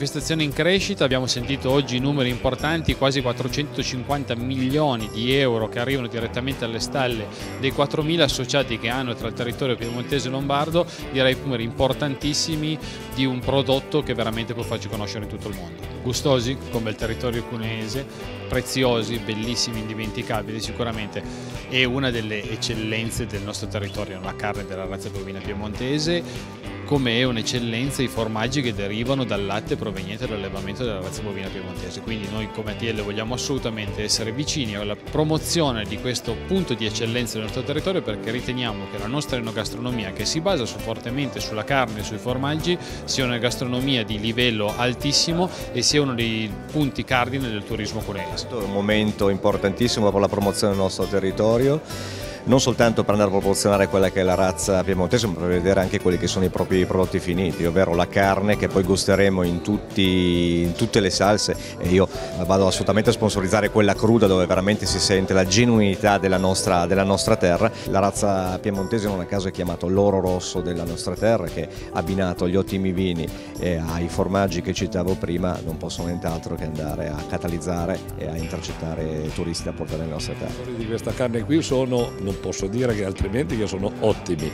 manifestazione in crescita, abbiamo sentito oggi numeri importanti, quasi 450 milioni di euro che arrivano direttamente alle stalle dei 4.000 associati che hanno tra il territorio piemontese e lombardo, direi numeri importantissimi di un prodotto che veramente può farci conoscere in tutto il mondo. Gustosi come il territorio cuneese, preziosi, bellissimi, indimenticabili sicuramente, è una delle eccellenze del nostro territorio, la carne della razza bovina piemontese come è un'eccellenza i formaggi che derivano dal latte proveniente dall'allevamento della razza bovina piemontese. Quindi noi come ATL vogliamo assolutamente essere vicini alla promozione di questo punto di eccellenza del nostro territorio perché riteniamo che la nostra enogastronomia che si basa su, fortemente sulla carne e sui formaggi sia una gastronomia di livello altissimo e sia uno dei punti cardine del turismo cuneese. È un momento importantissimo per la promozione del nostro territorio non soltanto per andare a proporzionare quella che è la razza piemontese, ma per vedere anche quelli che sono i propri prodotti finiti, ovvero la carne che poi gusteremo in, tutti, in tutte le salse e io vado assolutamente a sponsorizzare quella cruda dove veramente si sente la genuinità della nostra, della nostra terra. La razza piemontese non a caso è chiamato l'oro rosso della nostra terra che abbinato agli ottimi vini e ai formaggi che citavo prima non possono nient'altro che andare a catalizzare e a intercettare turisti da portare nelle nostre terre. Di questa carne qui sono non posso dire che altrimenti che sono ottimi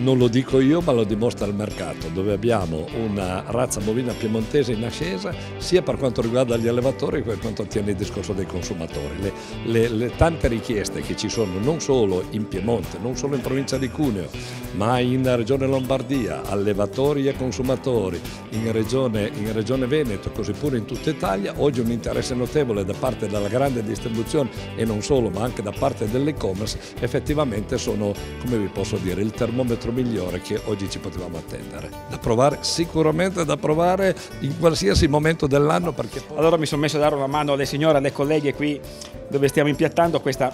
non lo dico io ma lo dimostra il mercato dove abbiamo una razza bovina piemontese in ascesa sia per quanto riguarda gli allevatori che per quanto attiene il discorso dei consumatori. Le, le, le, tante richieste che ci sono non solo in Piemonte, non solo in provincia di Cuneo ma in regione Lombardia, allevatori e consumatori, in regione, in regione Veneto, così pure in tutta Italia, oggi un interesse notevole da parte della grande distribuzione e non solo ma anche da parte dell'e-commerce effettivamente sono come vi posso dire il termometro nostro migliore che oggi ci potevamo attendere. Da provare, sicuramente da provare in qualsiasi momento dell'anno. Perché. Allora mi sono messo a dare una mano alle signore, alle colleghe qui dove stiamo impiattando questa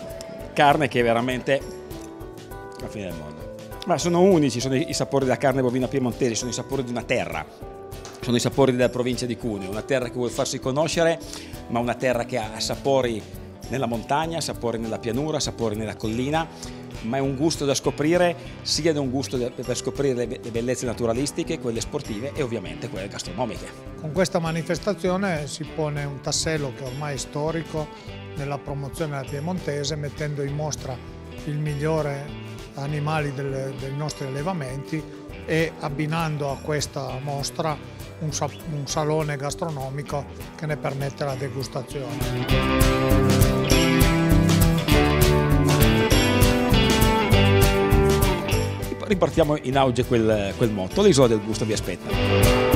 carne che è veramente la fine del mondo. Ma sono unici, sono i sapori della carne bovina piemontese, sono i sapori di una terra sono i sapori della provincia di Cuneo, una terra che vuole farsi conoscere, ma una terra che ha sapori nella montagna, sapori nella pianura, sapori nella collina ma è un gusto da scoprire, sia un gusto per scoprire le bellezze naturalistiche, quelle sportive e ovviamente quelle gastronomiche. Con questa manifestazione si pone un tassello che ormai è storico nella promozione del piemontese, mettendo in mostra il migliore animali del, dei nostri allevamenti e abbinando a questa mostra un, un salone gastronomico che ne permette la degustazione. Riportiamo in auge quel, quel motto, l'isola del gusto vi aspetta.